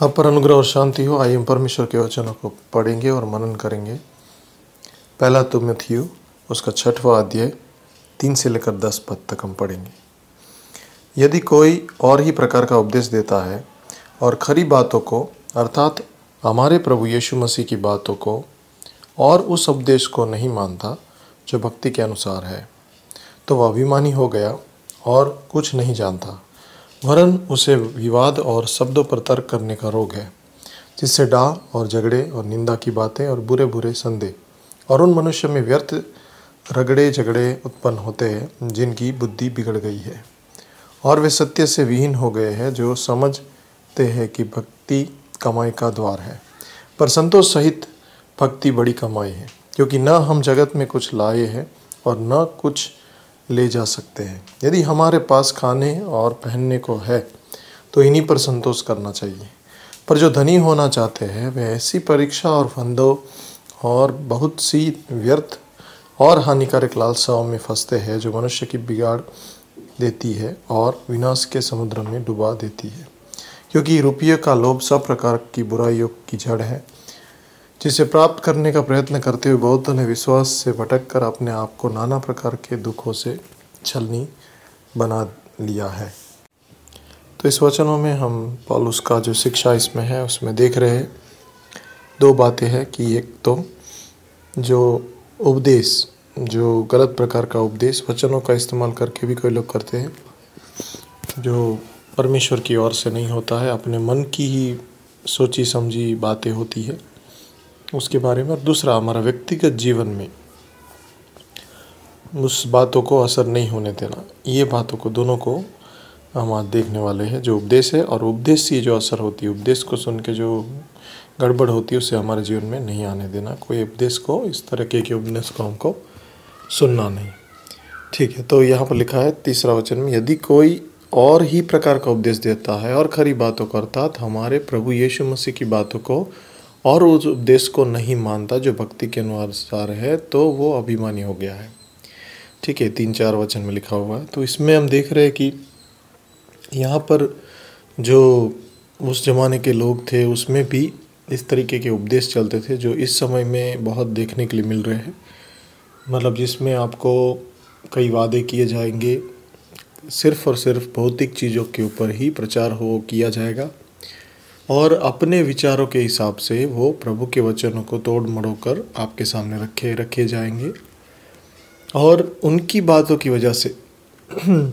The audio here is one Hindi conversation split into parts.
अब पर अनुग्रह और शांति हो, आइए हम परमेश्वर के वचनों को पढ़ेंगे और मनन करेंगे। पहला तो तुमथियु उसका छठवां अध्याय, तीन से लेकर दस पद तक हम पढ़ेंगे। यदि कोई और ही प्रकार का उपदेश देता है और खरी बातों को, अर्थात हमारे प्रभु यीशु मसीह की बातों को, और उस उपदेश को नहीं मानता, जो भक्ति के अनुसार है तो वह अभिमानी हो गया और कुछ नहीं जानता। वरन उसे विवाद और शब्दों पर तर्क करने का रोग है, जिससे डा और झगड़े और निंदा की बातें और बुरे बुरे संदेह। और उन मनुष्य में व्यर्थ रगड़े झगड़े उत्पन्न होते हैं, जिनकी बुद्धि बिगड़ गई है। और वे सत्य से विहीन हो गए हैं, जो समझते हैं कि भक्ति कमाई का द्वार है। पर संतोष सहित भक्ति बड़ी कमाई है, क्योंकि न हम जगत में कुछ लाए हैं और न कुछ ले जा सकते हैं। यदि हमारे पास खाने और पहनने को है तो इन्हीं पर संतोष करना चाहिए। पर जो धनी होना चाहते हैं, वे ऐसी परीक्षा और फंदों और बहुत सी व्यर्थ और हानिकारक लालसाओं में फंसते हैं, जो मनुष्य की बिगाड़ देती है और विनाश के समुद्र में डुबा देती है। क्योंकि रुपये का लोभ सब प्रकार की बुराइयों की जड़ है जिसे प्राप्त करने का प्रयत्न करते हुए बहुतों ने विश्वास से भटक कर अपने आप को नाना प्रकार के दुखों से छलनी बना लिया है। तो इस वचनों में हम पॉलुस का जो शिक्षा इसमें है, उसमें देख रहे हैं। दो बातें हैं कि एक तो जो उपदेश, जो गलत प्रकार का उपदेश वचनों का इस्तेमाल करके भी कोई लोग करते हैं, जो परमेश्वर की ओर से नहीं होता है, अपने मन की ही सोची समझी बातें होती है। उसके बारे में और दूसरा, हमारा व्यक्तिगत जीवन में उस बातों को असर नहीं होने देना। ये बातों को दोनों को हम आज देखने वाले हैं, जो उपदेश है और उपदेश से जो असर होती है, उपदेश को सुन के जो गड़बड़ होती है, उसे हमारे जीवन में नहीं आने देना। कोई उपदेश को, इस तरह के उपदेश को हमको सुनना नहीं। ठीक है तो यहाँ पर लिखा है, तीसरा वचन में, यदि कोई और ही प्रकार का उपदेश देता है और खरी बातों को, अर्थात हमारे प्रभु यीशु मसीह की बातों को और उस उपदेश को नहीं मानता जो भक्ति के अनुसार है तो वो अभिमानी हो गया है। ठीक है तीन चार वचन में लिखा हुआ है। तो इसमें हम देख रहे हैं कि यहाँ पर जो उस ज़माने के लोग थे, उसमें भी इस तरीके के उपदेश चलते थे जो इस समय में बहुत देखने के लिए मिल रहे हैं। मतलब जिसमें आपको कई वादे किए जाएँगे, सिर्फ़ और सिर्फ़ भौतिक चीज़ों के ऊपर ही प्रचार हो, किया जाएगा। और अपने विचारों के हिसाब से वो प्रभु के वचनों को तोड़ मड़ो कर आपके सामने रखे रखे जाएँगे। और उनकी बातों की वजह से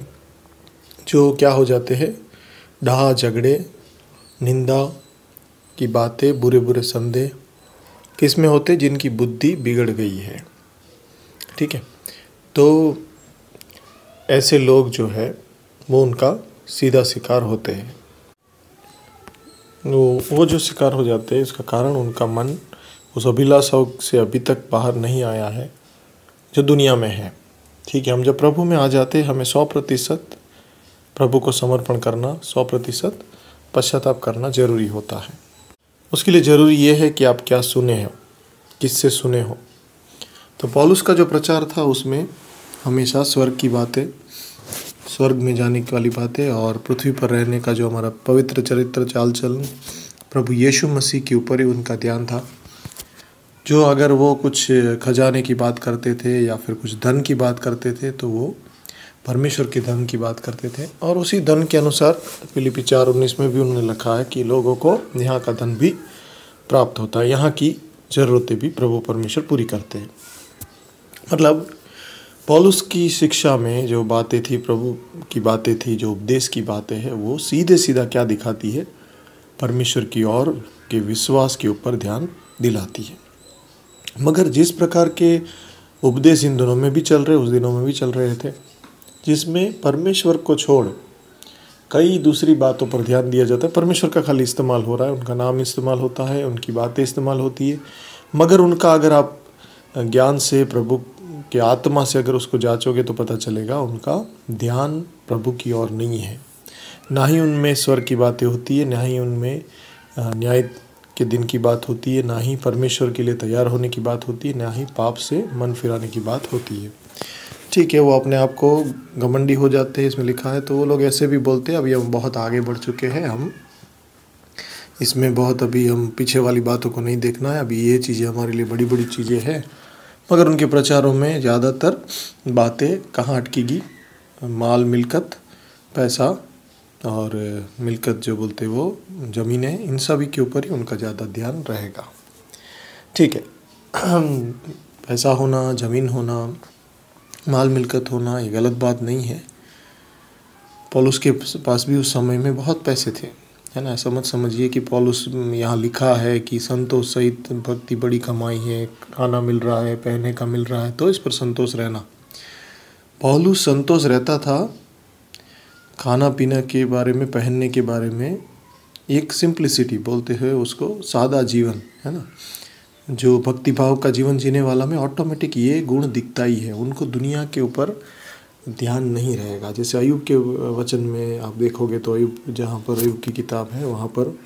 जो क्या हो जाते हैं डहा झगड़े, निंदा की बातें, बुरे बुरे संदेह किसमें होते जिनकी बुद्धि बिगड़ गई है। ठीक है? तो ऐसे लोग जो है, वो उनका सीधा शिकार होते हैं। वो वो जो शिकार हो जाते हैं, इसका कारण उनका मन उस अभिलाषा से अभी तक बाहर नहीं आया है, जो दुनिया में है। ठीक है, हम जब प्रभु में आ जाते हैं, हमें सौ प्रतिशत प्रभु को समर्पण करना, सौ प्रतिशत पश्चाताप करना ज़रूरी होता है। उसके लिए ज़रूरी ये है कि आप क्या सुने हो, किससे सुने हो। तो पॉलुस का जो प्रचार था, उसमें हमेशा स्वर्ग की बातें स्वर्ग में जाने की वाली बातें और पृथ्वी पर रहने का जो हमारा पवित्र चरित्र चाल चलन प्रभु यीशु मसीह के ऊपर ही उनका ध्यान था। जो अगर वो कुछ खजाने की बात करते थे या फिर कुछ धन की बात करते थे तो वो परमेश्वर के धन की बात करते थे। और उसी धन के अनुसार फिलिपी चार उन्नीस में भी उन्होंने लिखा है कि लोगों को यहाँ का धन भी प्राप्त होता है। यहाँ की ज़रूरतें भी प्रभु परमेश्वर पूरी करते हैं। मतलब पॉलुस की शिक्षा में जो बातें थी, प्रभु की बातें थी, जो उपदेश की बातें हैं, वो सीधे सीधा क्या दिखाती है? परमेश्वर की ओर के विश्वास के ऊपर ध्यान दिलाती है। मगर जिस प्रकार के उपदेश इन दिनों में भी चल रहे, उस दिनों में भी चल रहे थे, जिसमें परमेश्वर को छोड़ कई दूसरी बातों पर ध्यान दिया जाता है। परमेश्वर का खाली इस्तेमाल हो रहा है, उनका नाम इस्तेमाल होता है, उनकी बातें इस्तेमाल होती है। मगर उनका अगर आप ज्ञान से, प्रभु के आत्मा से अगर उसको जांचोगे तो पता चलेगा उनका ध्यान प्रभु की ओर नहीं है। ना ही उनमें स्वर की बातें होती है, ना ही उनमें न्याय के दिन की बात होती है, ना ही परमेश्वर के लिए तैयार होने की बात होती है, ना ही पाप से मन फिराने की बात होती है। ठीक है, वो अपने आप को घमंडी हो जाते हैं, इसमें लिखा है तो वो लोग ऐसे भी बोलते हैं अभी हम बहुत आगे बढ़ चुके हैं हम। इसमें बहुत अभी हम पीछे वाली बातों को नहीं देखना है, अभी ये चीज़ें हमारे लिए बड़ी बड़ी चीज़ें हैं। मगर उनके प्रचारों में ज़्यादातर बातें कहाँ अटकेगी? माल, मिलकत, पैसा और मिलकत जो बोलते वो, ज़मीनें, इन सभी के ऊपर ही उनका ज़्यादा ध्यान रहेगा। ठीक है। पैसा होना, ज़मीन होना, माल, मिलकत होना, ये गलत बात नहीं है। पॉलुस के पास भी उस समय में बहुत पैसे थे। है ना? समझ समझिए कि पॉलुस यहाँ लिखा है कि संतोष सहित भक्ति बड़ी कमाई है, खाना मिल रहा है पहने का मिल रहा है तो इस पर संतोष रहना। पॉलुस संतोष रहता था खाना पीना के बारे में, पहनने के बारे में, एक सिंप्लिसिटी बोलते हैं उसको, सादा जीवन, है ना? जो भक्तिभाव का जीवन जीने वाला में ऑटोमेटिक ये गुण दिखता ही है। उनको दुनिया के ऊपर ध्यान नहीं रहेगा। जैसे अयुब के वचन में आप देखोगे तो अयुब, जहाँ पर अयुब की किताब है, वहाँ पर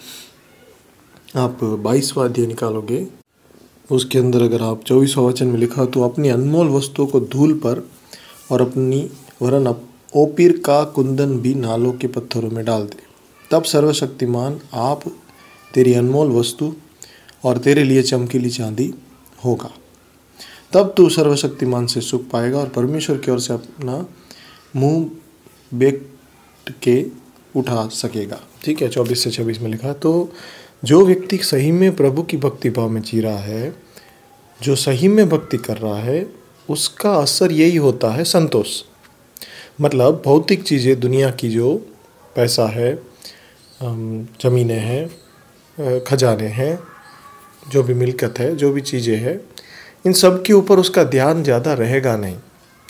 आप बाईसवा अध्याय निकालोगे। उसके अंदर अगर आप चौबीसवा वचन में लिखा तो अपनी अनमोल वस्तुओं को धूल पर और अपनी वरन ओपीर का कुंदन भी नालों के पत्थरों में डाल दे। तब सर्वशक्तिमान आप तेरी अनमोल वस्तु और तेरे लिए चमकीली चांदी होगा। तब तू सर्वशक्तिमान से सुख पाएगा और परमेश्वर की ओर से अपना मुँह बेट के उठा सकेगा। ठीक है, चौबीस से छब्बीस में लिखा तो जो व्यक्ति सही में प्रभु की भक्ति भाव में जी रहा है, जो सही में भक्ति कर रहा है, उसका असर यही होता है संतोष। मतलब भौतिक चीज़ें, दुनिया की जो पैसा है ज़मीनें हैं खजाने हैं, जो भी मिलकत है, जो भी चीज़ें हैं इन सब के ऊपर उसका ध्यान ज़्यादा रहेगा नहीं।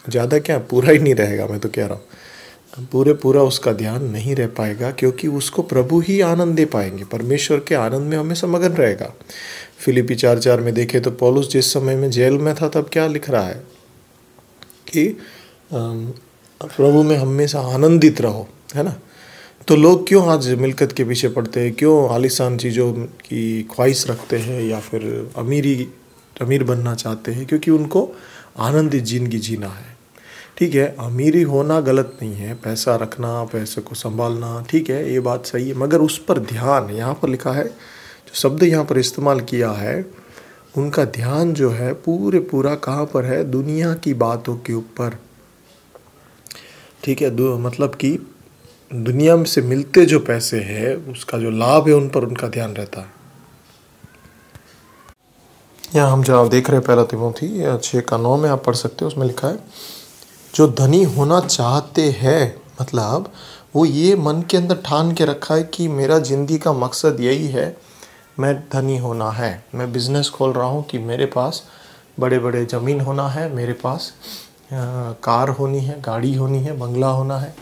ज़्यादा क्या? पूरा ही नहीं रहेगा, मैं तो कह रहा हूँ। पूरे पूरा उसका ध्यान नहीं रह पाएगा, क्योंकि उसको प्रभु ही आनंद दे पाएँगे। परमेश्वर के आनंद में हमेशा मगन रहेगा। फिलिपी चार चार में देखे तो पॉलुस जिस समय में जेल में था, तब क्या लिख रहा है? कि प्रभु में हमेशा आनंदित रहो, है ना? तो लोग क्यों आज मिलकत के पीछे पड़ते हैं? क्यों आलिशान चीज़ों की ख्वाहिश रखते हैं या फिर अमीरी अमीर बनना चाहते हैं क्योंकि उनको आनंदित ज़िंदगी जीना है। ठीक है, अमीरी होना गलत नहीं है। पैसा रखना, पैसे को संभालना, ठीक है, ये बात सही है, मगर उस पर ध्यान, यहाँ पर लिखा है, जो शब्द यहाँ पर इस्तेमाल किया है, उनका ध्यान जो है पूरे पूरा कहाँ पर है? दुनिया की बातों के ऊपर। ठीक है मतलब कि दुनिया में से मिलते जो पैसे हैं, उसका जो लाभ है उन पर उनका ध्यान रहता है। यहाँ हम जहाँ देख रहे हैं, पहला तिमोथी छः का नौ में आप पढ़ सकते हो, उसमें लिखा है, जो धनी होना चाहते हैं मतलब वो ये मन के अंदर ठान के रखा है कि मेरा ज़िंदगी का मकसद यही है, मैं धनी होना है, मैं बिज़नेस खोल रहा हूँ कि मेरे पास बड़े बड़े ज़मीन होना है, मेरे पास कार होनी है, गाड़ी होनी है, बंगला होना है।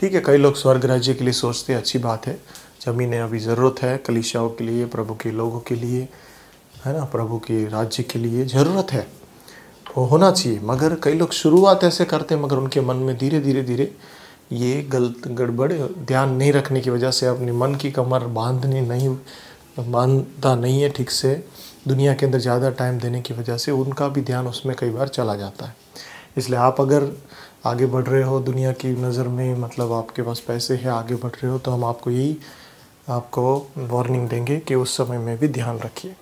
ठीक है, कई लोग स्वर्ग राज्य के लिए सोचते हैं, अच्छी बात है, ज़मीनें अभी ज़रूरत है कलिशाओं के लिए, प्रभु के लोगों के लिए है ना, प्रभु के राज्य के लिए ज़रूरत है। वो होना चाहिए। मगर कई लोग शुरुआत ऐसे करते हैं, मगर उनके मन में धीरे धीरे धीरे ये गलत गड़बड़ ध्यान नहीं रखने की वजह से अपने मन की कमर बांधनी नहीं, बांधता नहीं है ठीक से। दुनिया के अंदर ज़्यादा टाइम देने की वजह से उनका भी ध्यान उसमें कई बार चला जाता है। इसलिए आप अगर आगे बढ़ रहे हो, दुनिया की नज़र में मतलब आपके पास पैसे हैं, आगे बढ़ रहे हो तो हम आपको यही, आपको वार्निंग देंगे कि उस समय में भी ध्यान रखिए।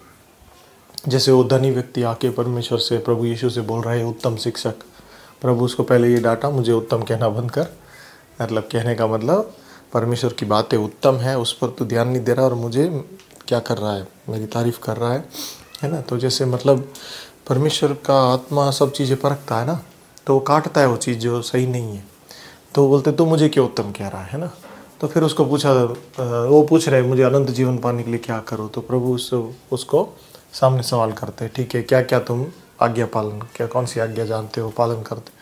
जैसे वो धनी व्यक्ति आके परमेश्वर से, प्रभु यीशु से बोल रहे उत्तम शिक्षक। प्रभु, उसको पहले ये डांटा, मुझे उत्तम कहना बंद कर। मतलब कहने का मतलब परमेश्वर की बातें उत्तम है, उस पर तो ध्यान नहीं दे रहा और मुझे क्या कर रहा है? मेरी तारीफ़ कर रहा है। है ना? तो जैसे मतलब परमेश्वर का आत्मा सब चीज़ें परखता है ना? तो वो काटता है वो चीज़ जो सही नहीं है। तो बोलते तो मुझे क्यों उत्तम कह रहा है? ना? तो फिर उसको पूछा वो पूछ रहे मुझे अनंत जीवन पाने के लिए क्या करो? तो प्रभु उस, उसको सामने सवाल करते हैं, ठीक है क्या क्या तुम आज्ञा पालन, क्या, कौन सी आज्ञा जानते हो, पालन करते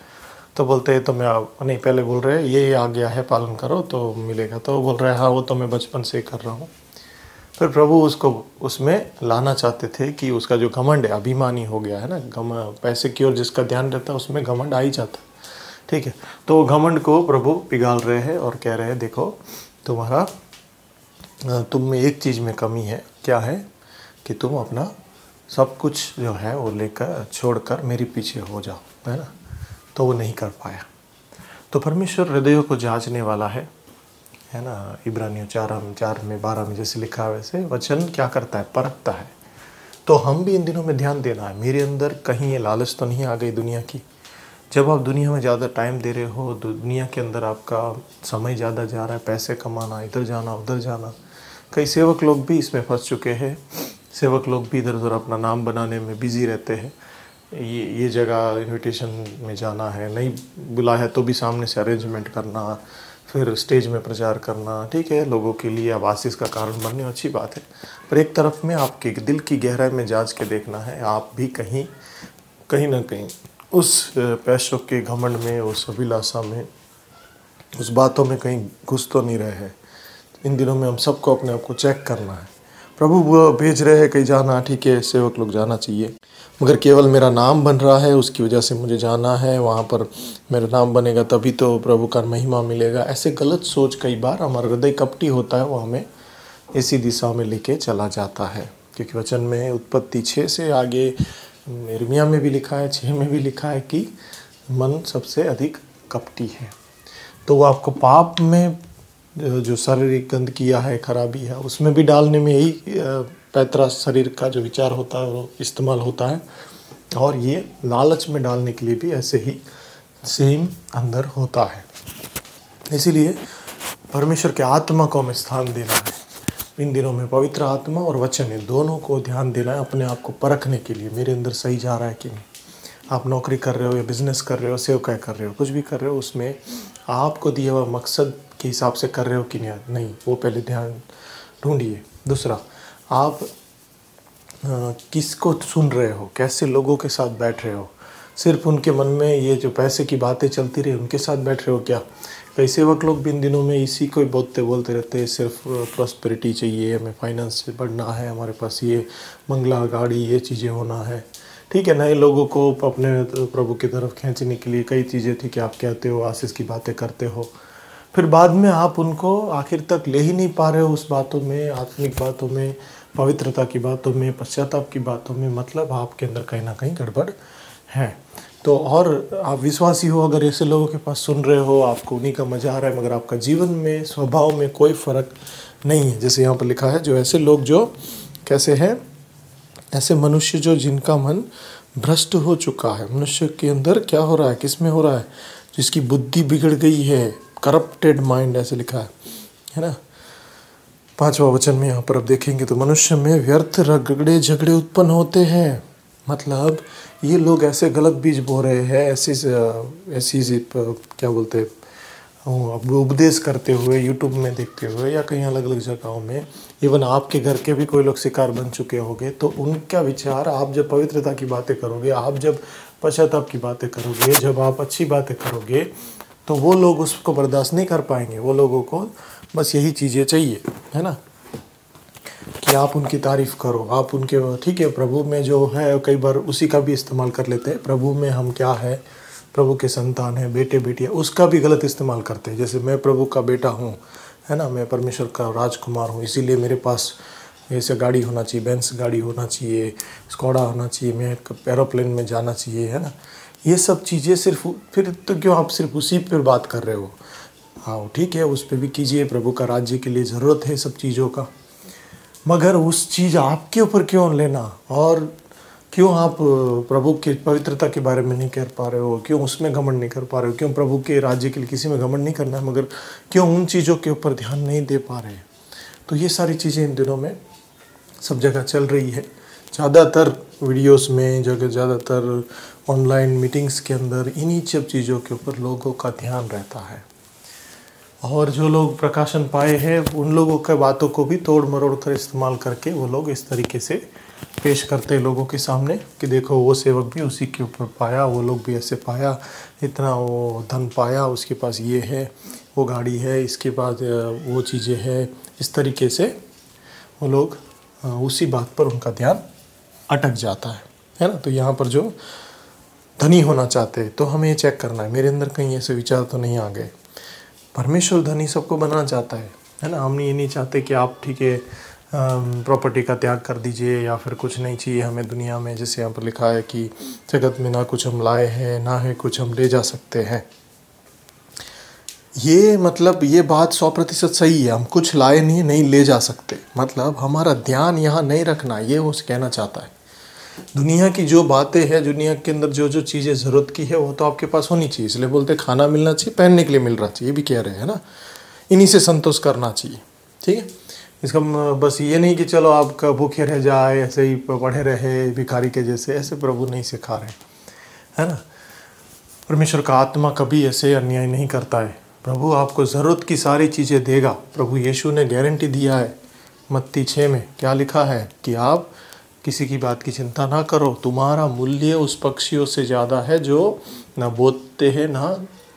तो बोलते हैं तो मैं, नहीं, पहले बोल रहे ये आज्ञा है, पालन करो तो मिलेगा। तो बोल रहे हैं हाँ वो तो मैं बचपन से कर रहा हूँ। फिर प्रभु उसको, उसमें लाना चाहते थे कि उसका जो घमंड है, अभिमानी हो गया, है ना? घम, पैसे की ओर जिसका ध्यान रहता है उसमें घमंड आ ही जाता। ठीक है तो घमंड को प्रभु पिघाल रहे हैं और कह रहे हैं, देखो, तुम्हारा तुम में एक चीज़ में कमी है, क्या है? कि तुम अपना सब कुछ जो है वो लेकर, छोड़कर मेरे पीछे हो जाओ, है ना? तो वो नहीं कर पाया। तो परमेश्वर हृदयों को जांचने वाला है है ना? इब्रानियों चार हम चार में, बारह में जैसे लिखा वैसे वचन क्या करता है? परखता है। तो हम भी इन दिनों में ध्यान देना है। मेरे अंदर कहीं ये लालच तो नहीं आ गई दुनिया की? जब आप दुनिया में ज़्यादा टाइम दे रहे हो दुनिया के अंदर आपका समय ज़्यादा जा रहा है, पैसे कमाना, इधर जाना, उधर जाना। कई सेवक लोग भी इसमें फंस चुके हैं। सेवक लोग भी इधर उधर अपना नाम बनाने में बिज़ी रहते हैं। ये ये जगह इनविटेशन में जाना है, नहीं बुलाया है तो भी सामने से अरेंजमेंट करना, फिर स्टेज में प्रचार करना, ठीक है, लोगों के लिए आशीष का कारण बनने, अच्छी बात है। पर एक तरफ़ में आपके दिल की गहराई में जाँच के देखना है, आप भी कहीं कहीं ना कहीं उस पैसों के घमंड में, उस अभिलाषा में, उस बातों में कहीं घुस तो नहीं रहे हैं। इन दिनों में हम सबको अपने आप को चेक करना है। प्रभु भेज रहे हैं कहीं जाना, ठीक है, सेवक लोग जाना चाहिए। मगर केवल मेरा नाम बन रहा है, उसकी वजह से मुझे जाना है, वहाँ पर मेरा नाम बनेगा, तभी तो प्रभु का महिमा मिलेगा। ऐसे गलत सोच कई बार हमारा हृदय कपटी होता है, वो हमें इसी दिशा में लेके चला जाता है। क्योंकि वचन में उत्पत्ति छः से आगे इर्मिया में भी लिखा है छः में भी लिखा है कि मन सबसे अधिक कपटी है। तो वो आपको पाप में जो शारीरिक गंदगियाँ है, खराबी है, उसमें भी डालने में यही पैतरा शरीर का जो विचार होता है, वो इस्तेमाल होता है। और ये लालच में डालने के लिए भी ऐसे ही सेम अंदर होता है। इसीलिए परमेश्वर के आत्मा को हमें स्थान देना है। इन दिनों में पवित्र आत्मा और वचन है, दोनों को ध्यान देना है, अपने आप को परखने के लिए, मेरे अंदर सही जा रहा है कि नहीं। आप नौकरी कर रहे हो या बिज़नेस कर रहे हो सेवकाय कर रहे हो, कुछ भी कर रहे हो, उसमें आपको दिया हुआ मकसद के हिसाब से कर रहे हो कि नहीं? नहीं, वो पहले ध्यान ढूंढिए। दूसरा, आप किसको सुन रहे हो? कैसे लोगों के साथ बैठ रहे हो? सिर्फ़ उनके मन में ये जो पैसे की बातें चलती रही, उनके साथ बैठ रहे हो क्या? कई सेवक लोग भी इन दिनों में इसी को बोलते बोलते रहते हैं, सिर्फ़ प्रॉस्पेरिटी चाहिए, हमें फाइनेंस से बढ़ना है, हमारे पास ये मंगला गाड़ी, ये चीज़ें होना है। ठीक है, नए लोगों को अपने प्रभु की तरफ़ खींचने के लिए कई चीज़ें थी कि आप कहते हो, आशीष की बातें करते हो। फिर बाद में आप उनको आखिर तक ले ही नहीं पा रहे हो उस बातों में, आत्मिक बातों में, पवित्रता की बातों में, पश्चाताप की बातों में मतलब आपके अंदर कहीं ना कहीं गड़बड़ है। तो और आप विश्वासी हो अगर ऐसे लोगों के पास सुन रहे हो, आपको उन्हीं का मज़ा आ रहा है, मगर आपका जीवन में, स्वभाव में कोई फ़र्क नहीं है। जैसे यहाँ पर लिखा है, जो ऐसे लोग जो कैसे हैं, ऐसे मनुष्य जो जिनका मन भ्रष्ट हो चुका है। मनुष्य के अंदर क्या हो रहा है, किसमें हो रहा है? जिसकी बुद्धि बिगड़ गई है करप्टेड माइंड ऐसे लिखा है है ना? पांचवा वचन में यहाँ पर अब देखेंगे तो मनुष्य में व्यर्थ, रगड़े, झगड़े उत्पन्न होते हैं। मतलब ये लोग ऐसे गलत बीज बो रहे हैं, ऐसी ऐसी क्या बोलते हैं अब उपदेश करते हुए यूट्यूब में देखते हुए या कहीं अलग अलग जगहों में इवन आपके घर के भी कोई लोग शिकार बन चुके होंगे तो उनका विचार, आप जब पवित्रता की बातें करोगे, आप जब पश्चाताप की बातें करोगे, जब आप अच्छी बातें करोगे तो वो लोग उसको बर्दाश्त नहीं कर पाएँगे, वो लोगों को बस यही चीज़ें चाहिए, है ना? कि आप उनकी तारीफ़ करो, आप उनके, ठीक है, प्रभु में जो है, कई बार उसी का भी इस्तेमाल कर लेते हैं, प्रभु में हम क्या है, प्रभु के संतान हैं बेटे बेटियाँ उसका भी गलत इस्तेमाल करते हैं, जैसे मैं प्रभु का बेटा हूँ, है ना? मैं परमेश्वर का राजकुमार हूँ, इसीलिए मेरे पास ऐसे गाड़ी होना चाहिए बेंस गाड़ी होना चाहिए स्कॉडा होना चाहिए, मैं एरोप्लेन में जाना चाहिए, है ना? ये सब चीज़ें सिर्फ़ फिर तो क्यों आप सिर्फ़ उसी पर बात कर रहे हो? हाँ ठीक है, उस पर भी कीजिए, प्रभु का राज्य के लिए ज़रूरत है सब चीज़ों का। मगर उस चीज़ आपके ऊपर क्यों लेना? और क्यों आप प्रभु के पवित्रता के बारे में नहीं कर पा रहे हो? क्यों उसमें घमंड नहीं कर पा रहे हो? क्यों प्रभु के राज्य के लिए किसी में घमंड नहीं करना है? मगर क्यों उन चीज़ों के ऊपर ध्यान नहीं दे पा रहे? तो ये सारी चीज़ें इन दिनों में सब जगह चल रही है। ज़्यादातर वीडियोस में, जगह ज़्यादातर ऑनलाइन मीटिंग्स के अंदर इन्हीं सब चीज़ों के ऊपर लोगों का ध्यान रहता है। और जो लोग प्रकाशन पाए हैं, उन लोगों के बातों को भी तोड़ मरोड़ कर इस्तेमाल करके वो लोग इस तरीके से पेश करते हैं लोगों के सामने कि देखो वो सेवक भी उसी के ऊपर पाया, वो लोग भी ऐसे पाया, इतना वो धन पाया, उसके पास ये है, वो गाड़ी है, इसके पास वो चीज़ें हैं। इस तरीके से वो लोग उसी बात पर उनका ध्यान अटक जाता है। है ना? तो यहाँ पर जो धनी होना चाहते तो हमें ये चेक करना है। मेरे अंदर कहीं ऐसे विचार तो नहीं आ गए। परमेश्वर धनी सबको बनाना चाहता है है ना? हम ये नहीं चाहते कि आप ठीक है प्रॉपर्टी का त्याग कर दीजिए या फिर कुछ नहीं चाहिए हमें दुनिया में। जैसे यहाँ पर लिखा है कि जगत में ना कुछ हम लाए हैं, ना है कुछ हम ले जा सकते हैं। ये मतलब ये बात सौ प्रतिशत सही है। हम कुछ लाए नहीं नहीं ले जा सकते। मतलब हमारा ध्यान यहाँ नहीं रखना, ये वो कहना चाहता है। दुनिया की जो बातें हैं, दुनिया के अंदर जो जो चीज़ें ज़रूरत की है, वो तो आपके पास होनी चाहिए। इसलिए बोलते खाना मिलना चाहिए, पहनने के लिए मिल रहा चाहिए। ये भी कह रहे हैं ना? इन्हीं से संतोष करना चाहिए, ठीक है? इसका बस ये नहीं कि चलो आप भूखे रह जाए, ऐसे ही पढ़े रहे, भिखारी के जैसे, ऐसे प्रभु नहीं सिखा रहे है ना? परमेश्वर का आत्मा कभी ऐसे अन्याय नहीं करता है। प्रभु आपको ज़रूरत की सारी चीज़ें देगा। प्रभु यीशु ने गारंटी दिया है, मत्ती छः में, क्या लिखा है कि आप किसी की बात की चिंता ना करो। तुम्हारा मूल्य उस पक्षियों से ज़्यादा है जो ना बोतते हैं, ना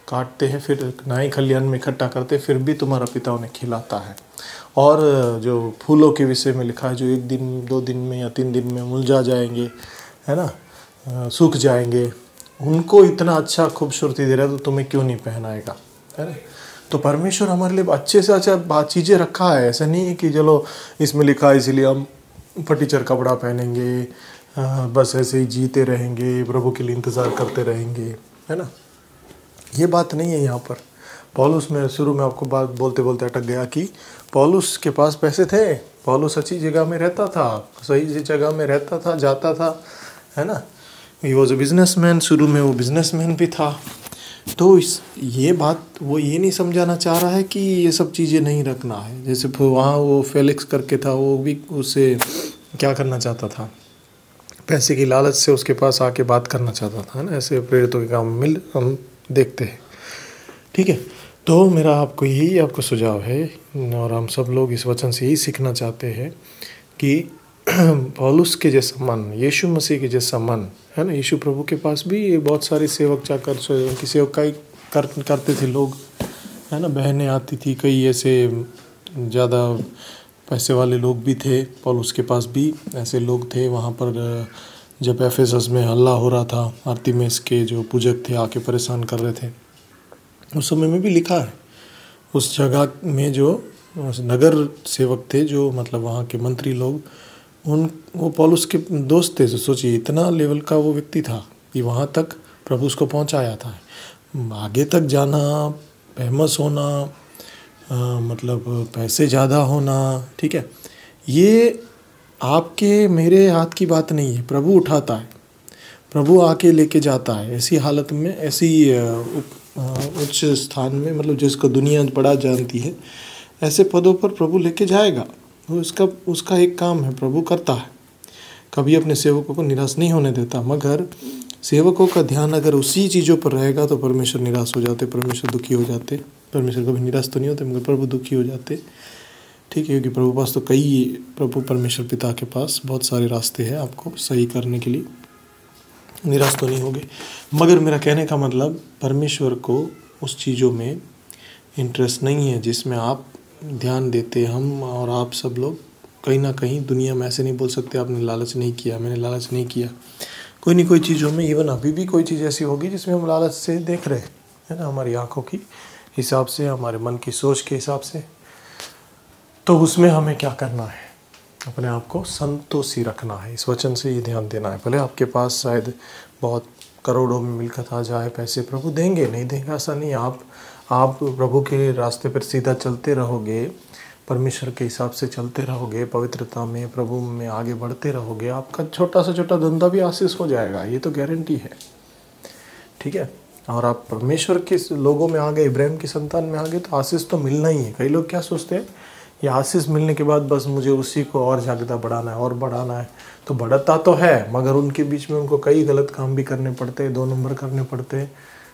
काटते हैं, फिर ना ही खलियान में इकट्ठा करते फिर भी तुम्हारा पिता उन्हें खिलाता है। और जो फूलों के विषय में लिखा है, जो एक दिन, दो दिन में या तीन दिन में मुलझा जाएँगे, है ना? सूख जाएँगे। उनको इतना अच्छा खूबसूरती दे रहा है तो तुम्हें क्यों नहीं पहनाएगा? है ना? तो परमेश्वर हमारे लिए अच्छे से अच्छा बात चीज़ें रखा है। ऐसा नहीं है कि चलो इसमें लिखा है, इसीलिए हम फटीचर कपड़ा पहनेंगे बस ऐसे ही जीते रहेंगे, प्रभु के लिए इंतज़ार करते रहेंगे, है ना? ये बात नहीं है यहाँ पर। पॉलुस, में शुरू में आपको बात बोलते बोलते अटक गया कि पॉलुस के पास पैसे थे, पॉलुस अच्छी जगह में रहता था, सही जगह में रहता था, जाता था, है ना? ही वॉज़ अ मैन शुरू में वो मैन भी था। तो इस, ये बात, वो ये नहीं समझाना चाह रहा है कि ये सब चीज़ें नहीं रखना है। जैसे वहाँ वो फेलिक्स करके था, वो भी उसे क्या करना चाहता था? पैसे की लालच से उसके पास आके बात करना चाहता था ना? ऐसे प्रेरितों के काम मिल, हम देखते हैं। ठीक है? तो मेरा आपको यही, आपको सुझाव है, और हम सब लोग इस वचन से यही सीखना चाहते हैं कि पौलुस के जैसा मन, यीशु मसीह के जैसा मन, है ना? यीशु प्रभु के पास भी ये बहुत सारे सेवक जाकर उनकी सेवकाई कर, करते थे लोग, है ना? बहनें आती थी, कई ऐसे ज़्यादा पैसे वाले लोग भी थे, पौलुस के पास भी ऐसे लोग थे, वहाँ पर जब एफ़ में हल्ला हो रहा था आरती में इसके जो पूजक थे आके परेशान कर रहे थे। उस समय में भी लिखा है, उस जगह में जो नगर सेवक थे, जो मतलब वहाँ के मंत्री लोग उन वो पॉलुस के दोस्त थे तो सोचिए इतना लेवल का वो व्यक्ति था कि वहाँ तक प्रभु उसको पहुँचाया था। आगे तक जाना फ़ेमस होना आ, मतलब पैसे ज़्यादा होना ठीक है? ये आपके मेरे हाथ की बात नहीं है। प्रभु उठाता है। प्रभु आके लेके जाता है। ऐसी हालत में ऐसी उच्च स्थान में मतलब जिसको दुनिया बड़ा जानती है ऐसे पदों पर प्रभु लेके जाएगा। वो इसका, उसका एक काम है, प्रभु करता है। कभी अपने सेवकों को निराश नहीं होने देता, मगर सेवकों का ध्यान अगर उसी चीज़ों पर रहेगा तो परमेश्वर निराश हो जाते, परमेश्वर दुखी हो जाते। परमेश्वर कभी निराश तो नहीं होते, मगर प्रभु दुखी हो जाते। ठीक है, क्योंकि प्रभु पास तो कई, प्रभु परमेश्वर पिता के पास बहुत सारे रास्ते हैं आपको सही करने के लिए। निराश तो नहीं होगे। मगर मेरा कहने का मतलब परमेश्वर को उस चीज़ों में इंटरेस्ट नहीं है, जिसमें आप ध्यान देते हम और आप सब लोग, कहीं ना कहीं दुनिया में ऐसे नहीं बोल सकते, आपने लालच नहीं किया, मैंने लालच नहीं किया। कोई नहीं, कोई चीज़ों में इवन अभी भी कोई चीज़ ऐसी होगी जिसमें हम लालच से देख रहे हैं, है ना, हमारी आँखों की हिसाब से, हमारे मन की सोच के हिसाब से। तो उसमें हमें क्या करना है? अपने आप को संतोषी रखना है, इस वचन से ये ध्यान देना है। भले आपके पास शायद बहुत करोड़ों में मिलकर आ जाए पैसे, प्रभु देंगे, नहीं देंगे, ऐसा नहीं, आप आप प्रभु के रास्ते पर सीधा चलते रहोगे, परमेश्वर के हिसाब से चलते रहोगे, पवित्रता में, प्रभु में आगे बढ़ते रहोगे, आपका छोटा सा छोटा धंधा भी आशीष हो जाएगा, ये तो गारंटी है। ठीक है? और आप परमेश्वर के लोगों में आ गए इब्राहिम की संतान में आ गए तो आशीष तो मिलना ही है। कई लोग क्या सोचते हैं? ये आशीष मिलने के बाद बस मुझे उसी को और जागृता बढ़ाना है, और बढ़ाना है। तो बढ़ता तो है, मगर उनके बीच में उनको कई गलत काम भी करने पड़ते हैं, दो नंबर करने पड़ते हैं।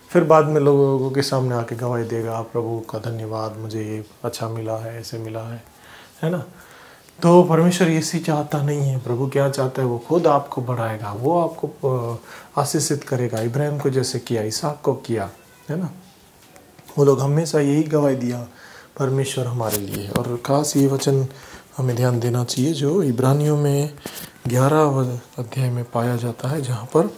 फिर बाद में लोगों के सामने आके गवाही देगा प्रभु का धन्यवाद, मुझे ये अच्छा मिला है, ऐसे मिला है। है ना? तो परमेश्वर इसी चाहता नहीं है। प्रभु क्या चाहता है? वो खुद आपको बढ़ाएगा, वो आपको आशीषित करेगा। इब्राहिम को जैसे किया ईसाक को किया, है ना? वो लोग हमेशा यही गवाही दिया, परमेश्वर हमारे लिए। और खास ये वचन हमें ध्यान देना चाहिए, जो इब्रानियों में ग्यारह अध्याय में पाया जाता है, जहाँ पर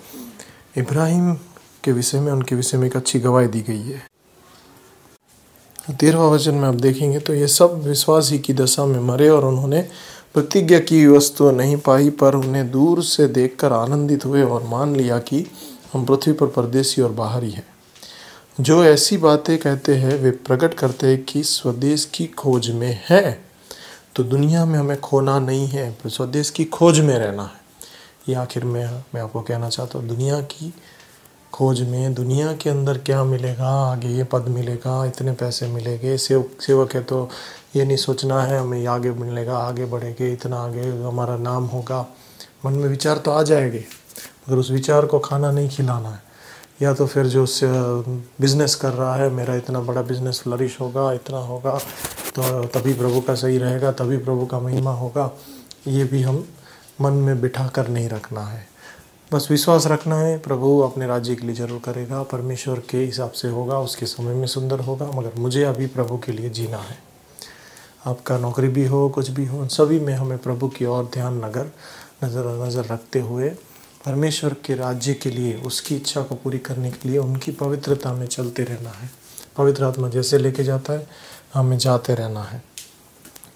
इब्राहिम के विषय में, उनके विषय में एक अच्छी गवाही दी गई है। तेरहवा वचन में आप देखेंगे तो ये सब विश्वास ही की दशा में मरे और उन्होंने प्रतिज्ञा की वस्तु नहीं पाई, पर उन्हें दूर से देखकर आनंदित हुए और मान लिया कि हम पृथ्वी पर परदेसी और बाहरी हैं। जो ऐसी बातें कहते हैं, वे प्रकट करते हैं कि स्वदेश की खोज में है। तो दुनिया में हमें खोना नहीं है, पर स्वदेश की खोज में रहना है। ये आखिर में, मैं आपको कहना चाहता हूँ, दुनिया की खोज में दुनिया के अंदर क्या मिलेगा, आगे ये पद मिलेगा, इतने पैसे मिलेंगे, सेव, सेवक है तो ये नहीं सोचना है, हमें आगे मिलेगा, आगे बढ़ेंगे, इतना आगे हमारा नाम होगा। मन में विचार तो आ जाएँगे, मगर उस विचार को खाना नहीं खिलाना है। या तो फिर जो बिज़नेस कर रहा है, मेरा इतना बड़ा बिज़नेस फ्लरिश होगा, इतना होगा तो तभी प्रभु का सही रहेगा, तभी प्रभु का महिमा होगा, ये भी हम मन में बिठा कर नहीं रखना है। बस विश्वास रखना है, प्रभु अपने राज्य के लिए ज़रूर करेगा, परमेश्वर के हिसाब से होगा, उसके समय में सुंदर होगा, मगर मुझे अभी प्रभु के लिए जीना है। आपका नौकरी भी हो, कुछ भी हो, उन सभी में हमें प्रभु की ओर ध्यान नगर, नज़र नज़र रखते हुए, परमेश्वर के राज्य के लिए, उसकी इच्छा को पूरी करने के लिए, उनकी पवित्रता में चलते रहना है। पवित्र आत्मा जैसे लेके जाता है, हमें जाते रहना है,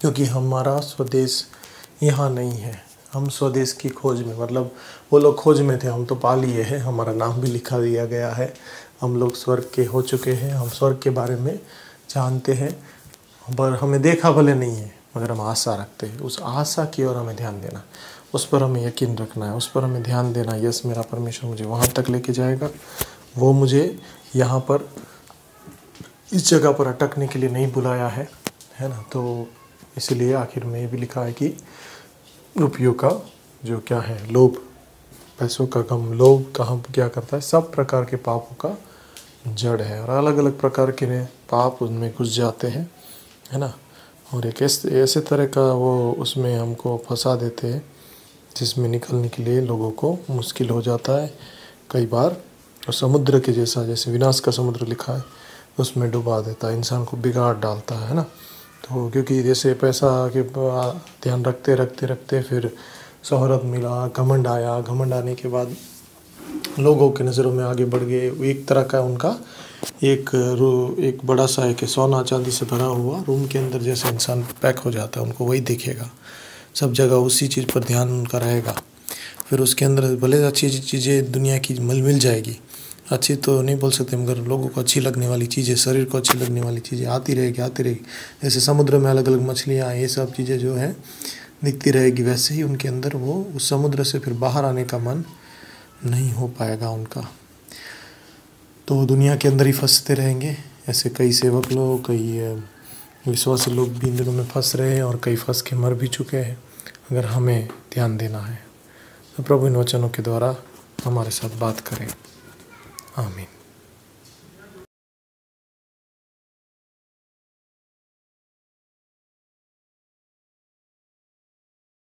क्योंकि हमारा स्वदेश यहाँ नहीं है। हम स्वदेश की खोज में मतलब वो लोग खोज में थे, हम तो पा लिए हैं, हमारा नाम भी लिखा दिया गया है। हम लोग स्वर्ग के हो चुके हैं, हम स्वर्ग के बारे में जानते हैं, पर हमें देखा भले नहीं है, मगर हम आशा रखते हैं। उस आशा की ओर हमें ध्यान देना, उस पर हमें यकीन रखना है, उस पर हमें ध्यान देना, यस, मेरा परमेश्वर मुझे वहाँ तक लेके जाएगा। वो मुझे यहाँ पर इस जगह पर अटकने के लिए नहीं बुलाया है है ना? तो इसलिए आखिर में ये भी लिखा है कि रुपयों का जो क्या है, लोभ, पैसों का कम लोभ कहाँ क्या करता है, सब प्रकार के पापों का जड़ है और अलग अलग प्रकार के पाप उनमें घुस जाते हैं, है ना? और एक ऐसे ऐसे तरह का वो उसमें हमको फंसा देते हैं, जिसमें निकलने के लिए लोगों को मुश्किल हो जाता है। कई बार और समुद्र के जैसा, जैसे विनाश का समुद्र लिखा है, उसमें डुबा देता है, इंसान को बिगाड़ डालता है ना? तो क्योंकि जैसे पैसा के ध्यान रखते रखते रखते फिर शहरत मिला, घमंड आया। घमंड आने के बाद लोगों के नज़रों में आगे बढ़ गए। एक तरह का उनका एक रू, एक बड़ा सा एक सोना चांदी से भरा हुआ रूम के अंदर जैसे इंसान पैक हो जाता है, उनको वही दिखेगा। सब जगह उसी चीज़ पर ध्यान उनका रहेगा। फिर उसके अंदर भले अच्छी अच्छी चीज़ें दुनिया की मिल मिल जाएगी अच्छी तो नहीं बोल सकते, मगर लोगों को अच्छी लगने वाली चीज़ें, शरीर को अच्छी लगने वाली चीज़ें आती रहेगी आती रहेगी। जैसे समुद्र में अलग अलग मछलियाँ, ये सब चीज़ें जो है, दिखती रहेगी, वैसे ही उनके अंदर वो उस समुद्र से फिर बाहर आने का मन नहीं हो पाएगा उनका। तो दुनिया के अंदर ही फंसते रहेंगे, ऐसे कई सेवक लोग, कई विश्वासी लोग भी इन दिनों में फंस रहे हैं और कई फंस के मर भी चुके हैं, अगर हमें ध्यान देना है। तो प्रभु इन वचनों के द्वारा हमारे साथ बात करें। 阿明